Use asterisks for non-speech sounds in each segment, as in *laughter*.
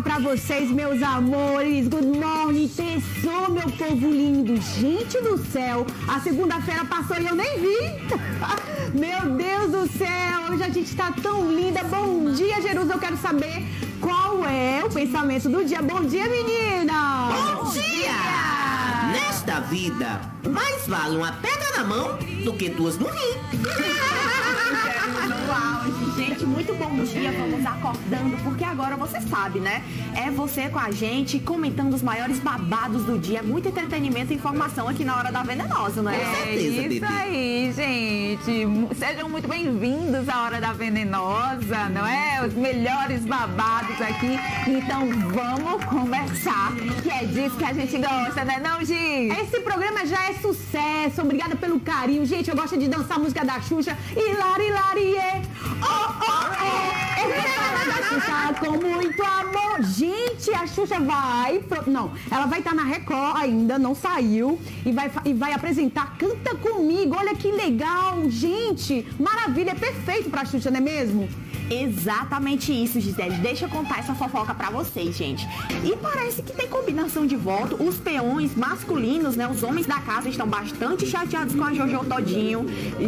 pra vocês, meus amores. Good morning, pessoal, meu povo lindo. Gente do céu, a segunda-feira passou e eu nem vi. *laughs* Meu Deus do céu, hoje a gente tá tão linda. Bom dia, Jerusa. Eu quero saber qual é o pensamento do dia. Bom dia, menina. Bom dia! Nesta vida, mais vale uma pedra na mão do que duas no rim. *laughs* Gente, muito bom dia. Vamos acordando, porque agora você sabe, né? É você com a gente comentando os maiores babados do dia. Muito entretenimento e informação aqui na Hora da Venenosa, não é? Com certeza, É isso aí, gente. Sejam muito bem-vindos à Hora da Venenosa, não é? Os melhores babados aqui. Então vamos conversar, que é disso que a gente gosta, né não, Gi? Esse programa já é sucesso. Obrigada pelo carinho. Gente, eu gosto de dançar a música da Xuxa. Hilari, hilari, é. Oh, Xuxa com muito amor. Gente, a Xuxa vai... pro- Não, ela vai estar na Record ainda, não saiu. E vai, e vai apresentar Canta Comigo. Olha que legal, gente. Maravilha, é perfeito pra Xuxa, não é mesmo? Exatamente isso, Gisele. Deixa eu contar essa fofoca pra vocês, gente. E parece que tem combinação de voto. Os peões masculinos, né? Os homens da casa estão bastante chateados com a Jojo Todinho.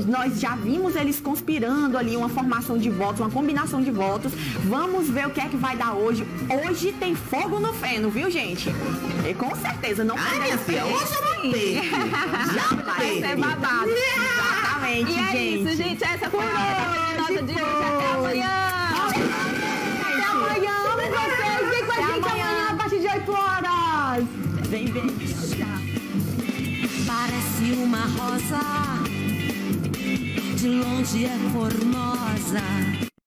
Nós já vimos eles conspirando ali uma formação de votos, uma combinação de votos. Vamos ver o que é que vai dar hoje. Hoje tem fogo no feno, viu, gente? E com certeza, não Ai, minha filha, hoje não. Já *laughs* Vai ser babado. *laughs* Exatamente, E é gente. isso, gente. Essa foi a Venenosa de hoje. Parece uma rosa, de longe é formosa.